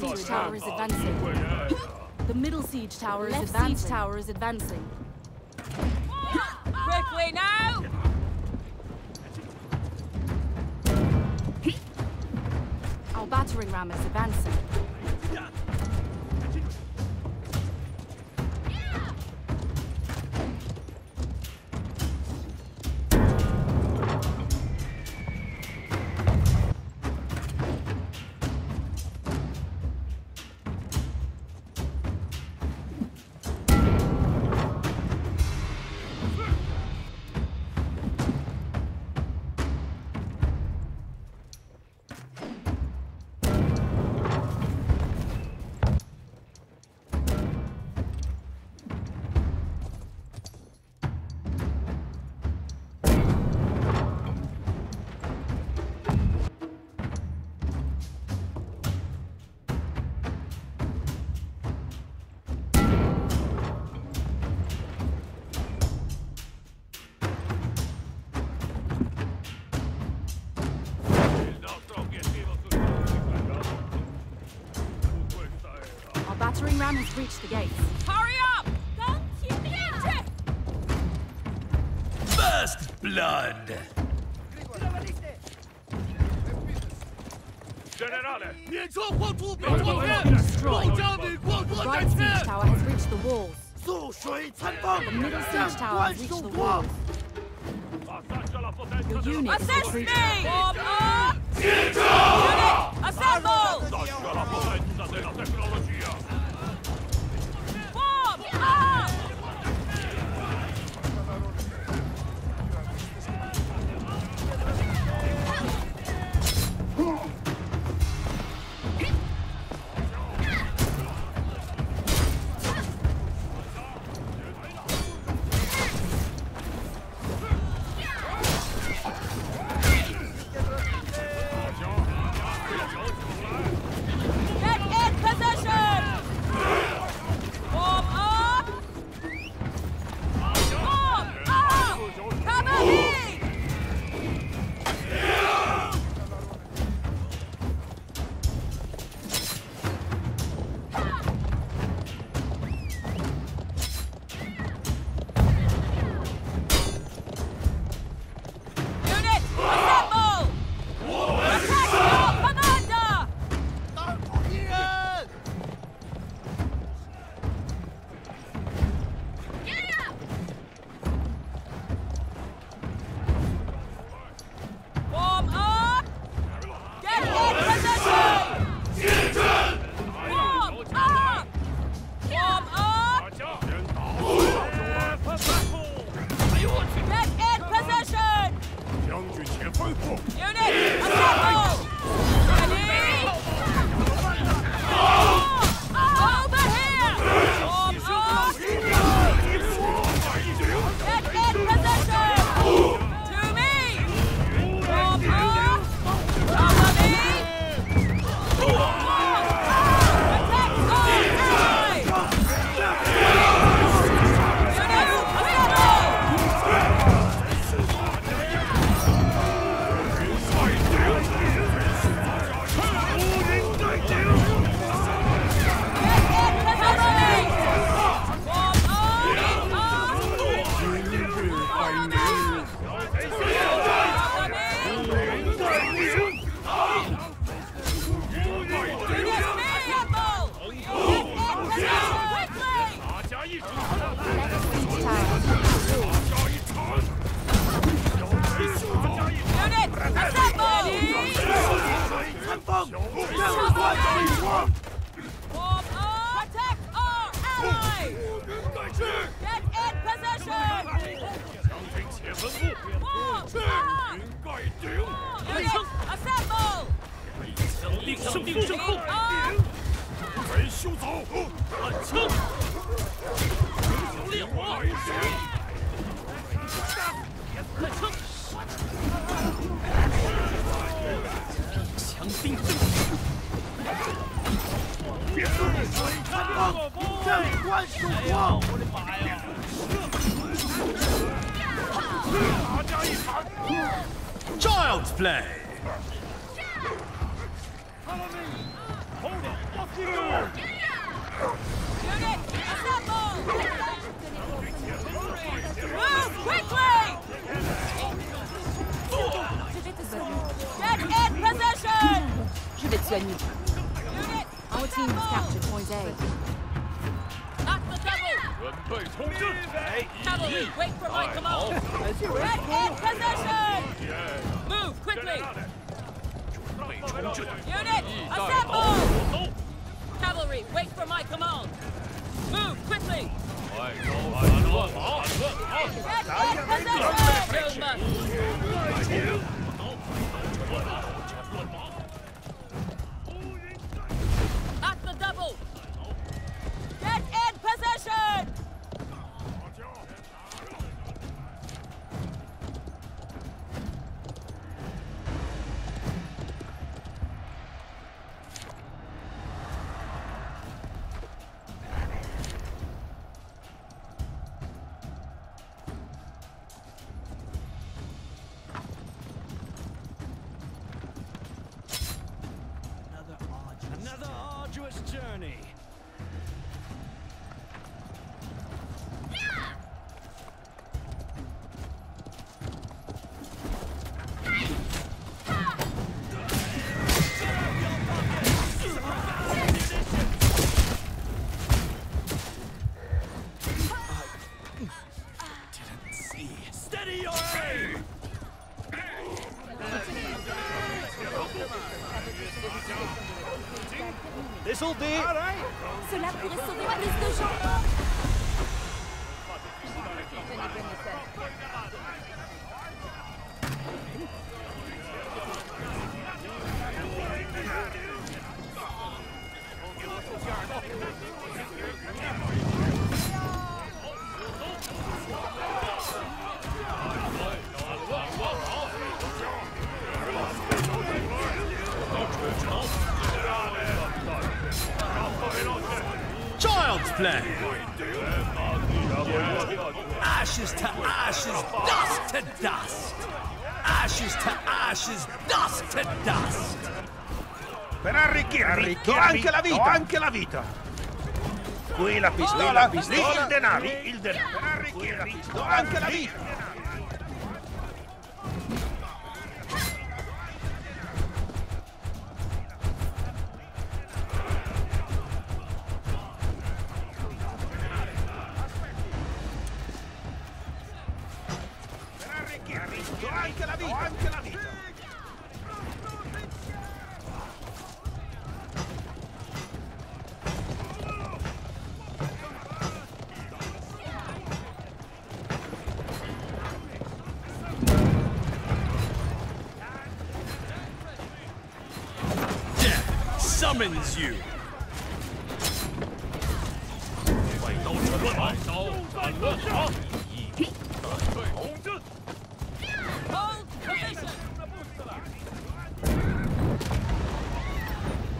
Siege tower is advancing. The middle siege tower Left is advancing. siege tower is advancing. Quickly now! Our battering ram is advancing. Spring Ram has reached the gates. Hurry up! The! First blood! The Nienzo, siege tower has reached the walls. The middle siege tower has reached the walls. Child's play! Team captured point A. Cavalry, wait for my command! Right in possession! Move, quickly! Unit, assemble! Cavalry, wait for my command! Move, quickly! Red in possession! No mercy! Sauver plus de gens. Play. Ashes to ashes, dust to dust. Ashes to ashes, dust to dust. Per arricchirmi, do anche la vita. anche la vita. Qui la pistola, lì il denaro, il denaro. Per arricchirmi, do anche la vita. Position!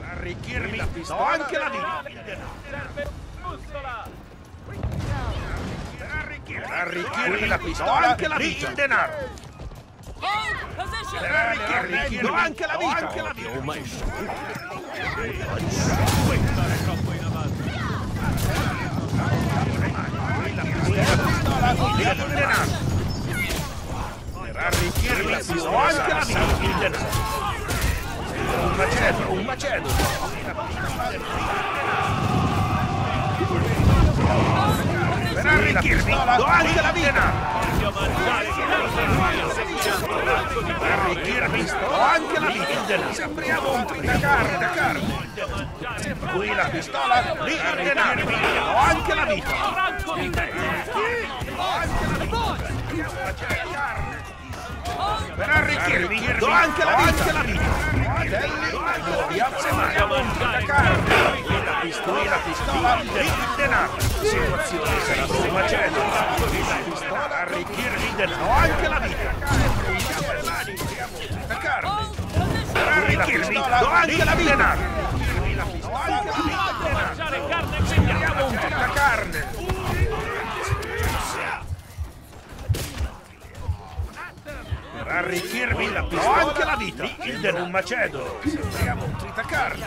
Per arricchirmi, do anche la vita. Arricchirmi la pistola, anche la vita. il denaro. Hold position! Per arricchirmi, do anche la vita. Anche la vita. Lì il denaro. Per arricchirmi la pistola, anche la vita. Il denaro. Un macedo, un macedo. Per arricchirmi, do anche la vita. Per arricchirmi, do anche la vita. Sembriamo un tritacarne, da carne. Qui la pistola, lì il denaro. Do anche la vita. Per arricchirmi, do anche la vita. Anche la vita. Sembriamo un tritacarne. Qui la pistola, lì il denaro. Situazione sarà un macello. Arricchirmi denaro. Do anche la vita. Da carne. Hold position! Per arricchirmi, do anche la vita. Anche la vita. Sembriamo un tritacarne. Per arricchirmi la pistola, anche la vita. Il denaro un macedo. Sembriamo un tritacarne.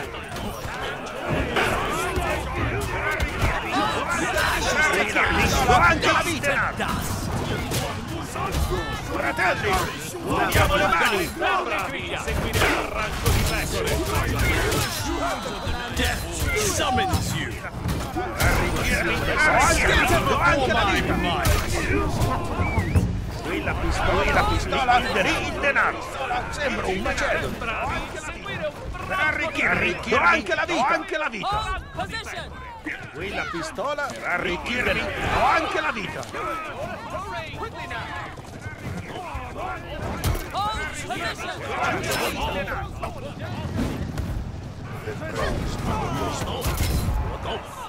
Anche la vita! Fratelli, uniamo le mani! Seguire l'arranco di pecore. Death summons you! Anche la vita! Qui la pistola, la pistola, lì il denaro! Sembra un macello! Per arricchirli, do anche la vita! Anche la vita! Qui la pistola, per arricchirli, do anche la vita! Hold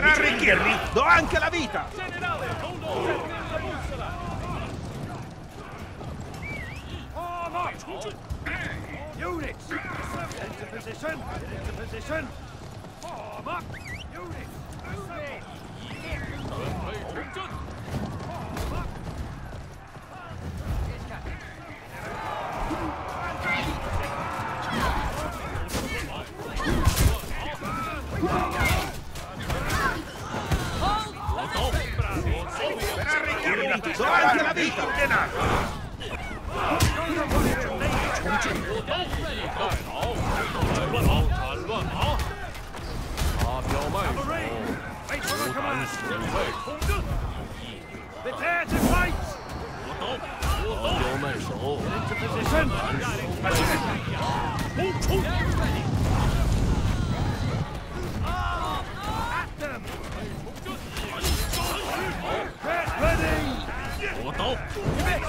per arricchirli, do anche la vita! Units! Into position! Into position! Form up! Units! Move anche la vita! Il denaro! Wait for the command! Prepare to fight! Into position! At ready!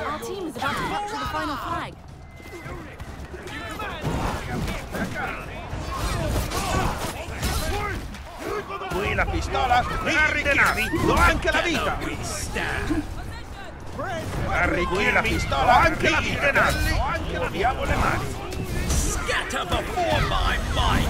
Our team is about to capture the final flag. Qui la pistola, per arricchirli, do anche la vita! We stand! Per arricchire la pistola, anche la vita! Do anche la Diamo le mani! Scatter before my might!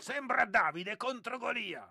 Sembra Davide contro Golia!